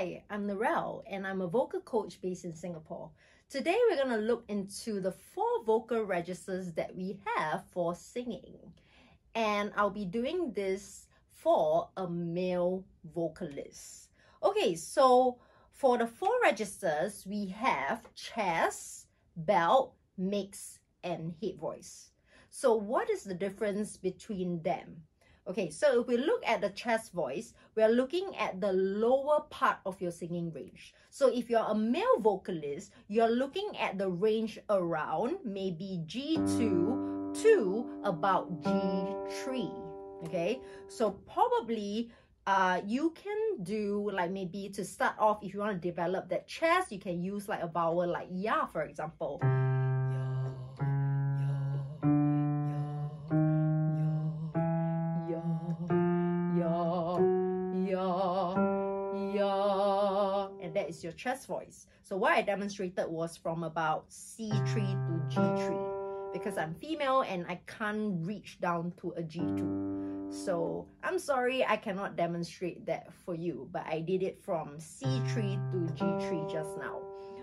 Hi, I'm Narelle and I'm a vocal coach based in Singapore. Today we're going to look into the four vocal registers that we have for singing. And I'll be doing this for a male vocalist. Okay, so for the four registers, we have chest, belt, mix, and head voice. So what is the difference between them? Okay, so if we look at the chest voice, we are looking at the lower part of your singing range. So if you're a male vocalist, you're looking at the range around maybe G2 to about G3. Okay, so probably uh, you can do like maybe to start off if you want to develop that chest, you can use like a vowel like ya, for example. Is your chest voice. So what I demonstrated was from about C3 to G3 because I'm female and I can't reach down to a G2. So I'm sorry I cannot demonstrate that for you, but I did it from C3 to G3 just now.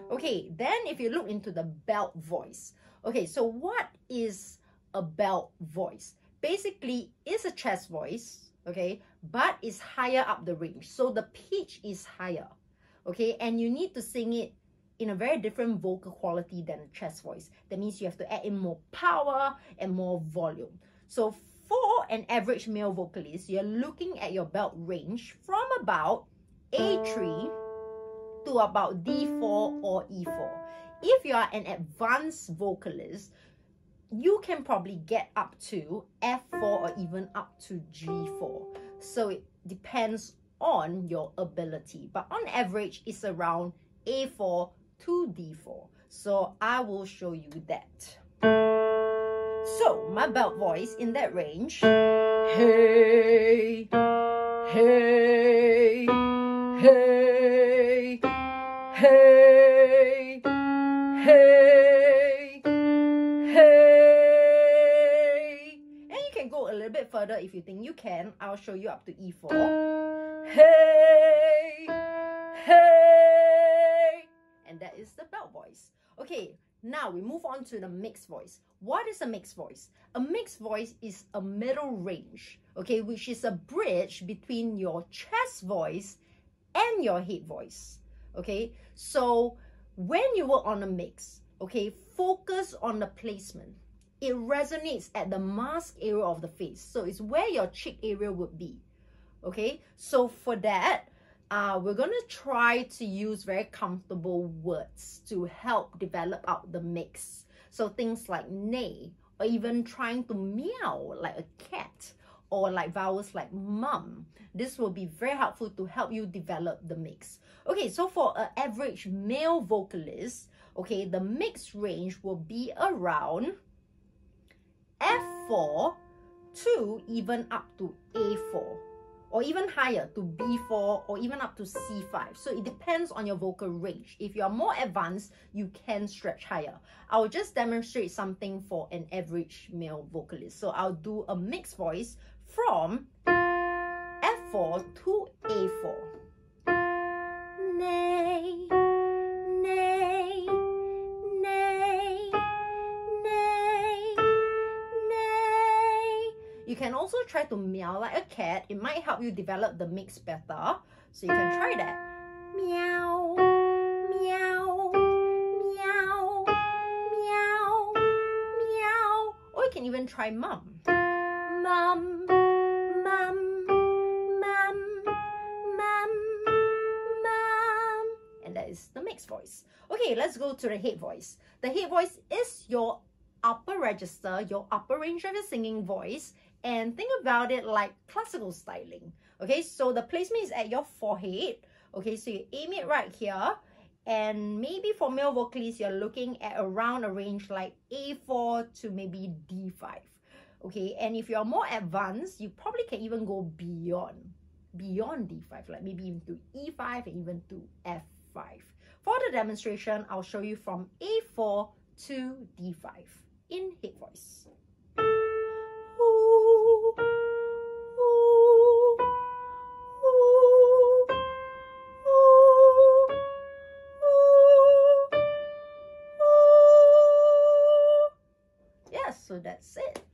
Okay, then if you look into the belt voice. Okay, so what is a belt voice? Basically, it's a chest voice, okay, but it's higher up the range. So the pitch is higher okay? And you need to sing it in a very different vocal quality than a chest voice. That means you have to add in more power and more volume. So for an average male vocalist, you're looking at your belt range from about A3 to about D4 or E4. If you are an advanced vocalist, you can probably get up to F4 or even up to G4. So it depends on your ability. But on average, it's around A4 to D4. So I will show you that. So my belt voice in that range. Hey, hey, hey, hey, hey, hey. And you can go a little bit further if you think you can. I'll show you up to E4 hey, hey. And that is the belt voice. Okay, now we move on to the mixed voice. What is a mixed voice? A mixed voice is a middle range, okay, which is a bridge between your chest voice and your head voice. Okay, so when you work on a mix, okay, focus on the placement. It resonates at the mask area of the face. So it's where your cheek area would be okay? So for that uh, we're going to try to use very comfortable words to help develop out the mix. So things like neigh or even trying to meow like a cat or like vowels like mum. This will be very helpful to help you develop the mix. Okay so for an average male vocalist okay the mix range will be around f4 to even up to a4 or even higher to B4 or even up to C5. So it depends on your vocal range. If you are more advanced, you can stretch higher. I'll just demonstrate something for an average male vocalist. So I'll do a mixed voice from F4 to A4. Neigh. Also try to meow like a cat. It might help you develop the mix better. So you can try that. Meow, meow, meow, meow, meow. Or you can even try mum. Mum, mum, mum, mum, mum. And that is the mixed voice. Okay, let's go to the head voice. The head voice is your upper register, your upper range of your singing voice and think about it like classical styling. Okay, so the placement is at your forehead. Okay, so you aim it right here. And maybe for male vocalists, you're looking at around a range like A4 to maybe D5. Okay, and if you're more advanced, you probably can even go beyond, beyond D5, like maybe even to E5 and even to F5. For the demonstration, I'll show you from A4 to D5 in head voice. That's it